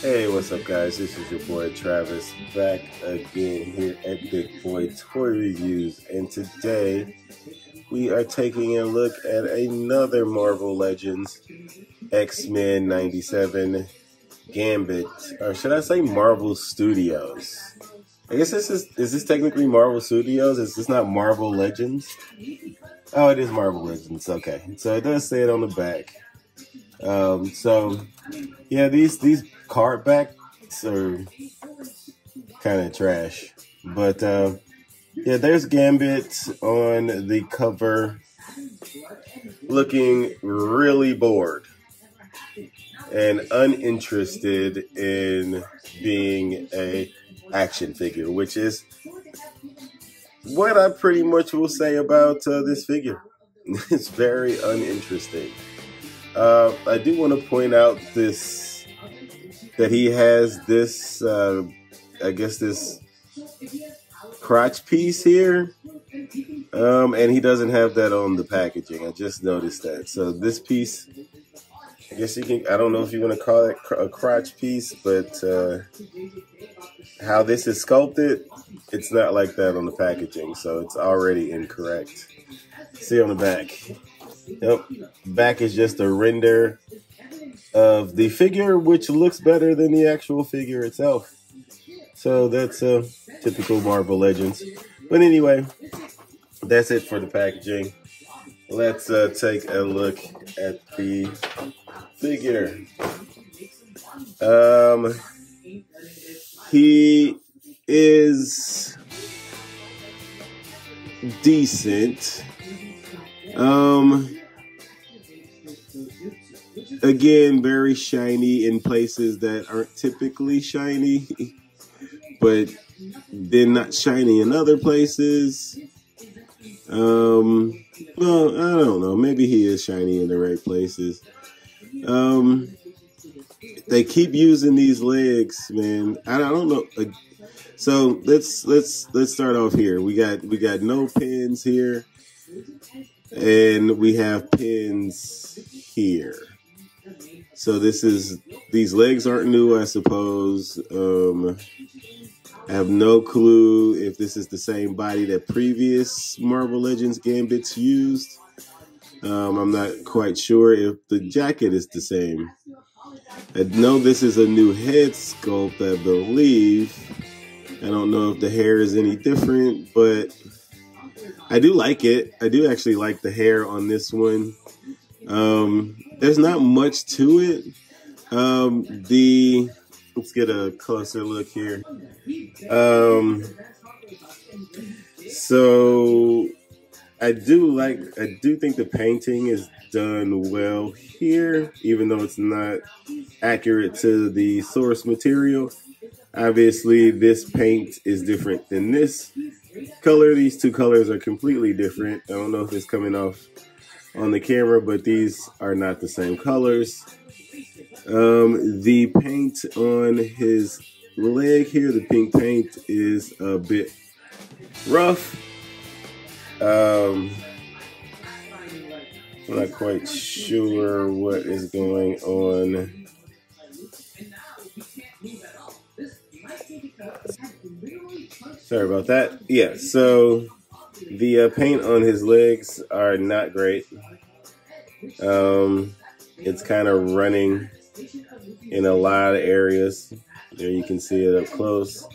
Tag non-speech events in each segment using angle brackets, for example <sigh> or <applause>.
Hey, what's up, guys? This is your boy Travis back again here at Big Boy Toy Reviews, and today we are taking a look at another Marvel Legends X Men 97 Gambit, or should I say Marvel Studios? I guess this is is this technically Marvel Studios? Is this not Marvel Legends? Oh, it is Marvel Legends. Okay, so it does say it on the back. Um, so yeah, these these card backs are kind of trash, but uh, yeah, there's Gambit on the cover, looking really bored and uninterested in being a action figure, which is what I pretty much will say about uh, this figure. <laughs> it's very uninteresting. Uh, I do want to point out this that he has this, uh, I guess this crotch piece here, um, and he doesn't have that on the packaging. I just noticed that. So this piece, I guess you can. I don't know if you want to call it a crotch piece, but uh, how this is sculpted, it's not like that on the packaging, so it's already incorrect. See on the back. Yep. Back is just a render of the figure, which looks better than the actual figure itself. So that's a uh, typical Marvel Legends. But anyway, that's it for the packaging. Let's uh, take a look at the figure. Um, he is decent. Um, again, very shiny in places that aren't typically shiny, <laughs> but then not shiny in other places. Um, well, I don't know. Maybe he is shiny in the right places. Um, they keep using these legs, man. I, don't know. So let's let's let's start off here. We got we got no pins here, and we have pins here. So this is these legs aren't new, I suppose. Um, I have no clue if this is the same body that previous Marvel Legends Gambits used. Um, I'm not quite sure if the jacket is the same. I know this is a new head sculpt, I believe. I don't know if the hair is any different, but I do like it. I do actually like the hair on this one. Um, there's not much to it. Um, the let's get a closer look here. Um, so I do like, I do think the painting is done well here, even though it's not accurate to the source material. Obviously, this paint is different than this color. These two colors are completely different. I don't know if it's coming off on the camera, but these are not the same colors. Um, the paint on his leg here, the pink paint, is a bit rough. Um, I'm not quite sure what is going on. Sorry about that. Yeah, so the uh, paint on his legs are not great. Um, it's kind of running in a lot of areas. There you can see it up close.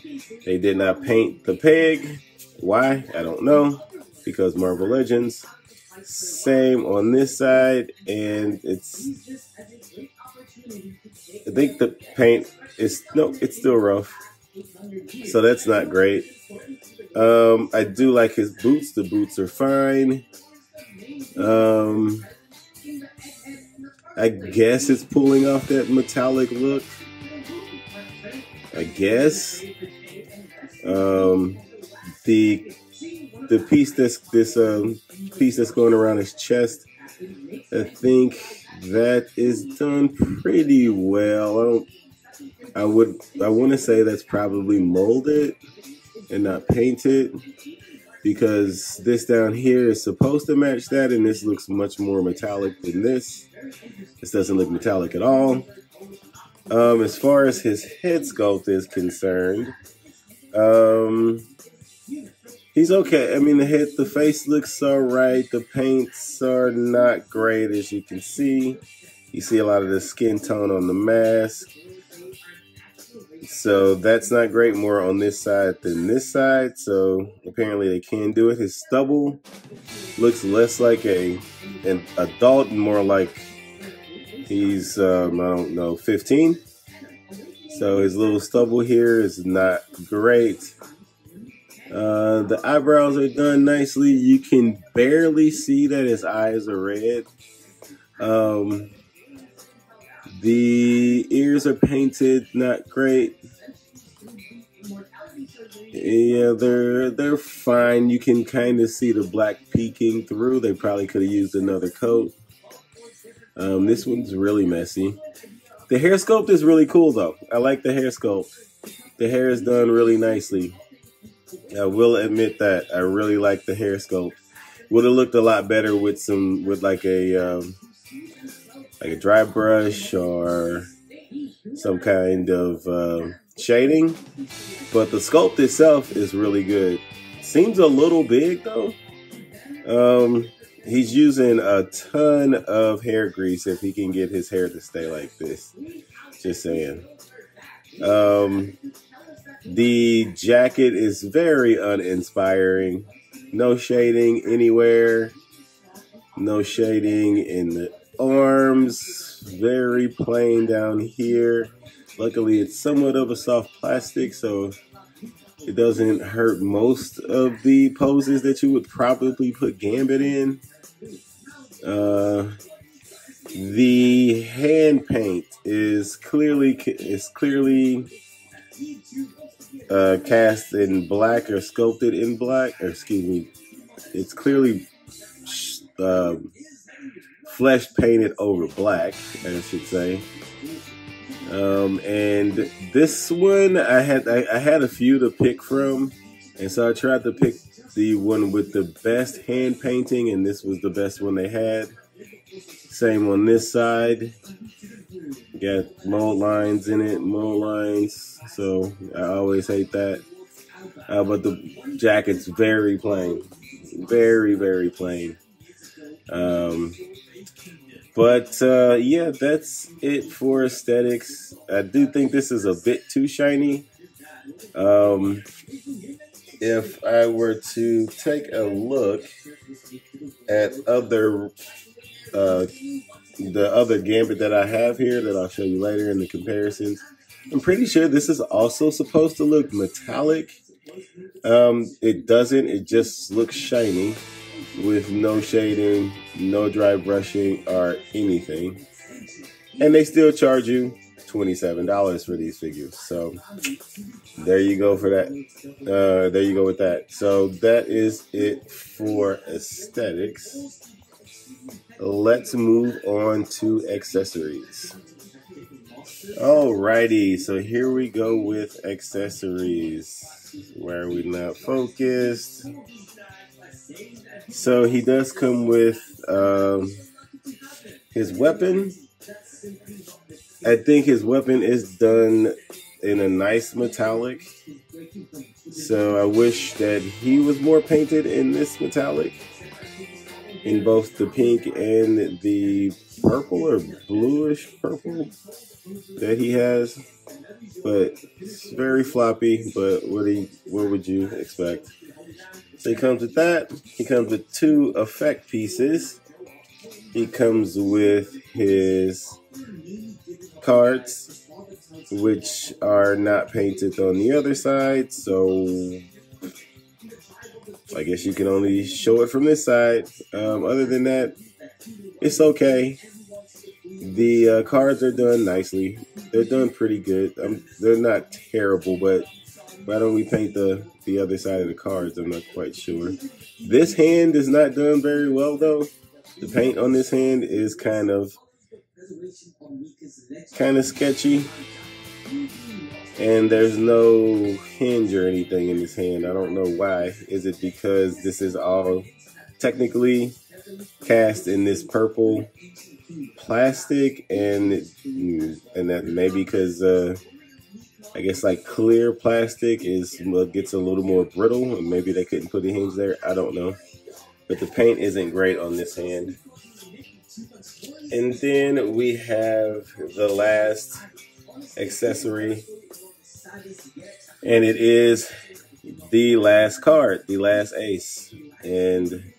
They did not paint the peg. Why? I don't know. Because Marvel Legends. Same on this side, and it's. I think the paint is no, it's still rough. So that's not great. Um, I do like his boots. The boots are fine. Um, I guess it's pulling off that metallic look. I guess. Um, the the piece that's this um, piece that's going around his chest, I think that is done pretty well. I don't. I would. I want to say that's probably molded and not painted because this down here is supposed to match that and this looks much more metallic than this. This doesn't look metallic at all. Um, as far as his head sculpt is concerned, um, he's okay. I mean, the head, the face looks all right. The paints are not great, as you can see. You see a lot of the skin tone on the mask. So that's not great. More on this side than this side. So apparently they can do it. His stubble looks less like a an adult and more like he's um, I don't know 15. So his little stubble here is not great. Uh, the eyebrows are done nicely. You can barely see that his eyes are red. Um, the ears are painted, not great. Yeah, they're they're fine. You can kind of see the black peeking through. They probably could have used another coat. Um, this one's really messy. The hair sculpt is really cool though. I like the hair sculpt. The hair is done really nicely. I will admit that I really like the hair sculpt. Would have looked a lot better with some with like a um, like a dry brush or some kind of uh, shading. But the sculpt itself is really good. Seems a little big though. Um, he's using a ton of hair grease if he can get his hair to stay like this. Just saying. Um, the jacket is very uninspiring. No shading anywhere. No shading in the arms. Very plain down here. Luckily, it's somewhat of a soft plastic, so it doesn't hurt most of the poses that you would probably put Gambit in. Uh, the hand paint is clearly is clearly uh, cast in black or sculpted in black, or excuse me, it's clearly um, flesh painted over black, I should say. Um, and this one, I had I, I had a few to pick from, and so I tried to pick the one with the best hand painting, and this was the best one they had. Same on this side. Got mold lines in it, mold lines. So I always hate that. Uh, but the jacket's very plain, very very plain. Um, but uh, yeah, that's it for aesthetics. I do think this is a bit too shiny. Um, if I were to take a look at other uh, the other gambit that I have here that I'll show you later in the comparisons, I'm pretty sure this is also supposed to look metallic. Um, it doesn't. It just looks shiny with no shading, no dry brushing, or anything. And they still charge you $27 for these figures. So there you go for that. Uh, there you go with that. So that is it for aesthetics. Let's move on to accessories. Alrighty, so here we go with accessories. Where are we not focused? So he does come with um, his weapon. I think his weapon is done in a nice metallic. So I wish that he was more painted in this metallic. In both the pink and the purple or bluish purple that he has. But it's very floppy, but what do you, what would you expect? So he comes with that. He comes with two effect pieces. He comes with his cards, which are not painted on the other side. So I guess you can only show it from this side. Um, other than that, it's okay. The uh, cards are done nicely. They're done pretty good. Um, they're not terrible, but why don't we paint the the other side of the cards. I'm not quite sure. This hand is not done very well though. The paint on this hand is kind of kind of sketchy. And there's no hinge or anything in this hand. I don't know why. Is it because this is all technically cast in this purple plastic and and that maybe because uh, I guess like clear plastic is gets a little more brittle and maybe they couldn't put a hinge there. I don't know, but the paint isn't great on this hand. And then we have the last accessory, and it is the last card, the last ace, and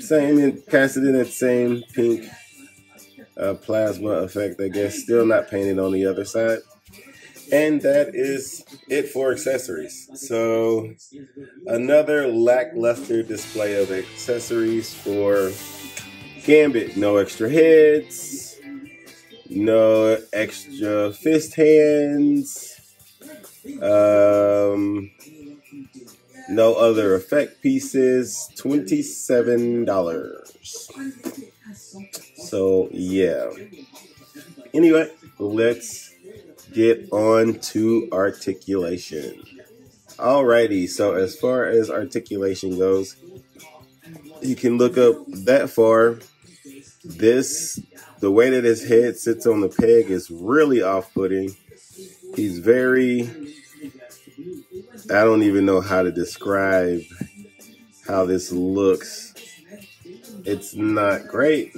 same and cast it in that same pink uh, plasma effect, I guess. Still not painted on the other side. And that is it for accessories. So another lackluster display of accessories for Gambit. No extra heads, no extra fist hands, um, no other effect pieces. $27. So, yeah. Anyway, let's get on to articulation. Alrighty, so as far as articulation goes, you can look up that far. This, the way that his head sits on the peg is really off putting. He's very I don't even know how to describe how this looks. It's not great.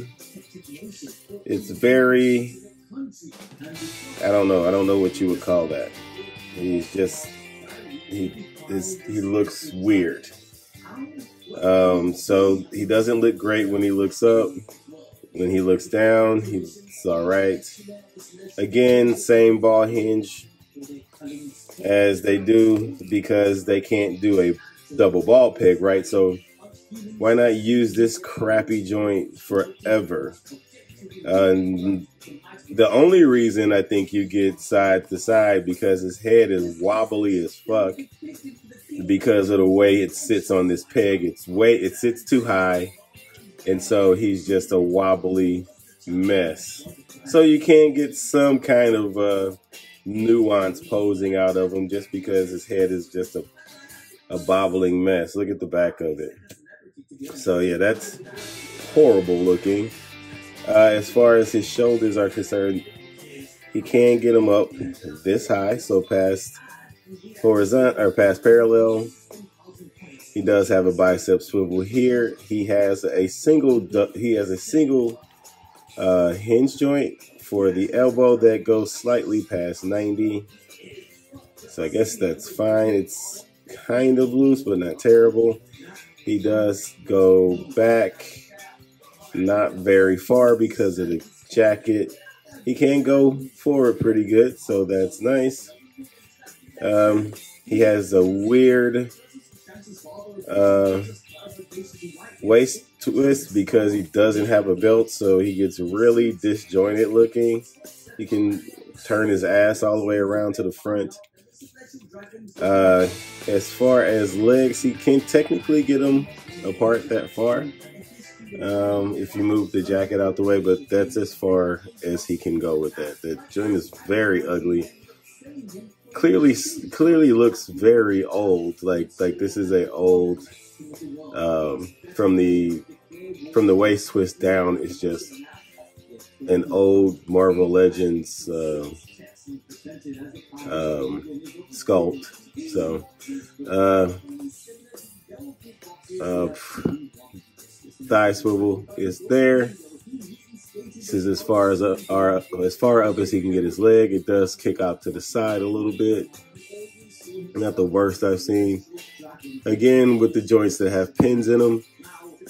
It's very, I don't know. I don't know what you would call that. He's just, he, is, he looks weird. Um, so he doesn't look great when he looks up. When he looks down, he's all right. Again, same ball hinge as they do because they can't do a double ball peg, right? So why not use this crappy joint forever? Um, the only reason I think you get side to side because his head is wobbly as fuck because of the way it sits on this peg. It's way it sits too high, and so he's just a wobbly mess. So you can get some kind of uh, nuance posing out of him just because his head is just a, a bobbling mess. Look at the back of it. So yeah, that's horrible looking. Uh, as far as his shoulders are concerned, he can get them up this high, so past horizontal or past parallel. He does have a bicep swivel here. He has a single he has a single uh, hinge joint for the elbow that goes slightly past 90. So I guess that's fine. It's kind of loose, but not terrible. He does go back not very far because of the jacket. He can go forward pretty good, so that's nice. Um, he has a weird uh, waist twist because he doesn't have a belt, so he gets really disjointed looking. He can turn his ass all the way around to the front. Uh, as far as legs, he can technically get them apart that far um, if you move the jacket out the way, but that's as far as he can go with that. The joint is very ugly. Clearly, clearly looks very old. Like like this is a old um, from the from the waist twist down is just an old Marvel Legends uh, um, sculpt. So, uh, uh, thigh swivel is there. This is as far as uh, our, as far up as he can get his leg. It does kick out to the side a little bit. Not the worst I've seen. Again, with the joints that have pins in them.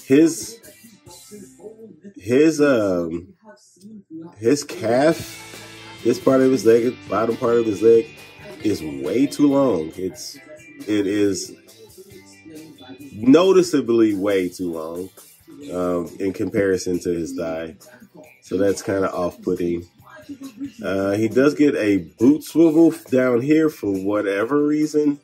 His his um his calf, this part of his leg, bottom part of his leg, is way too long. It's it is noticeably way too long um, in comparison to his thigh. So that's kind of off-putting. Uh, he does get a boot swivel down here for whatever reason,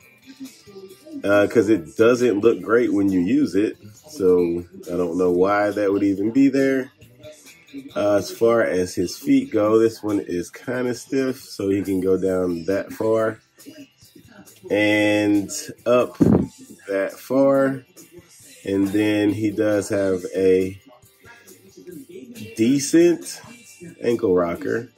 because uh, it doesn't look great when you use it. So I don't know why that would even be there. Uh, as far as his feet go, this one is kind of stiff, so he can go down that far and up that far. And then he does have a decent ankle rocker.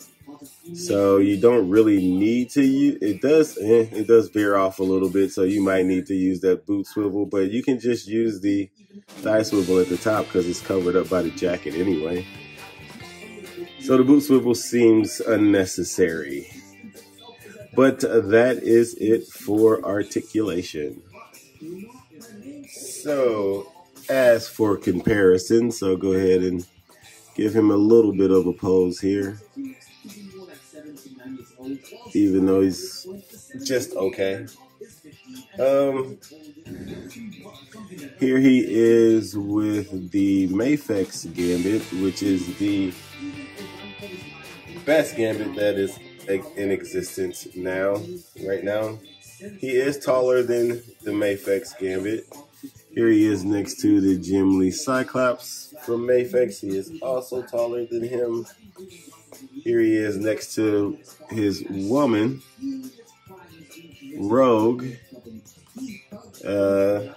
So you don't really need to use it. Does eh, it does veer off a little bit, so you might need to use that boot swivel, but you can just use the thigh swivel at the top because it's covered up by the jacket anyway. So the boot swivel seems unnecessary. But that is it for articulation. So as for comparison, so go ahead and give him a little bit of a pose here. Even though he's just okay. Um, here he is with the Mafex Gambit, which is the best Gambit that is in existence now, right now. He is taller than the Mafex Gambit. Here he is next to the Jim Lee Cyclops from Mafex. He is also taller than him. Here he is next to his woman, Rogue. Uh,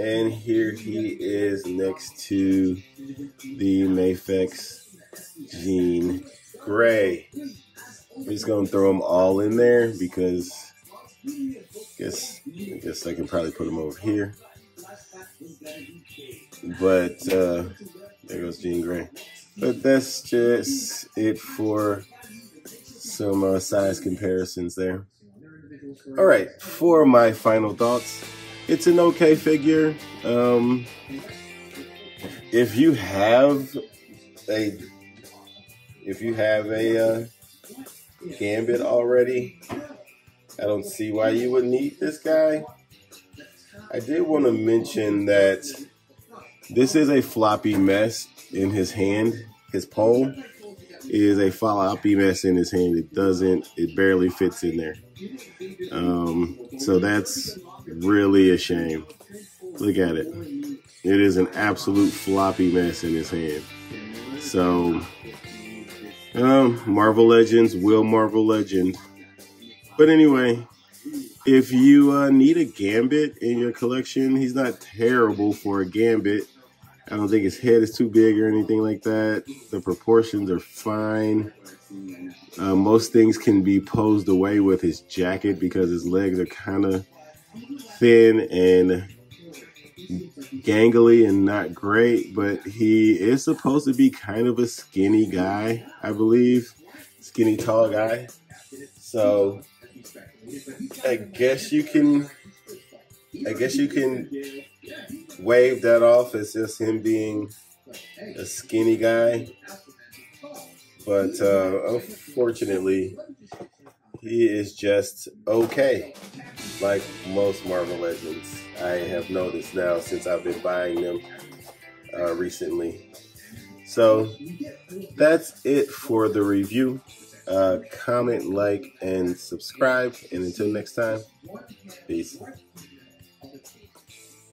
and here he is next to the Mafex Jean Grey. I'm just gonna throw them all in there because I guess I guess I can probably put them over here. But uh, there goes Jean Grey. But that's just it for some uh, size comparisons there. All right, for my final thoughts, it's an okay figure. Um, if you have a if you have a uh, Gambit already, I don't see why you would need this guy. I did want to mention that this is a floppy mess in his hand. His pole is a floppy mess in his hand. It doesn't, it barely fits in there. Um, so that's really a shame. Look at it. It is an absolute floppy mess in his hand. So, um, Marvel Legends will Marvel Legend. But anyway, if you uh, need a Gambit in your collection, he's not terrible for a Gambit. I don't think his head is too big or anything like that. The proportions are fine. Uh, most things can be posed away with his jacket because his legs are kind of thin and gangly and not great, but he is supposed to be kind of a skinny guy, I believe. Skinny, tall guy. So I guess you can I guess you can wave that off as just him being a skinny guy. But uh, unfortunately, he is just okay, like most Marvel Legends. I have noticed now since I've been buying them uh, recently. So that's it for the review. Uh, comment, like, and subscribe. And until next time, peace.